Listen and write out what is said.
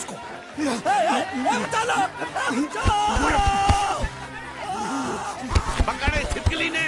उसको पकड़े छिपकली ने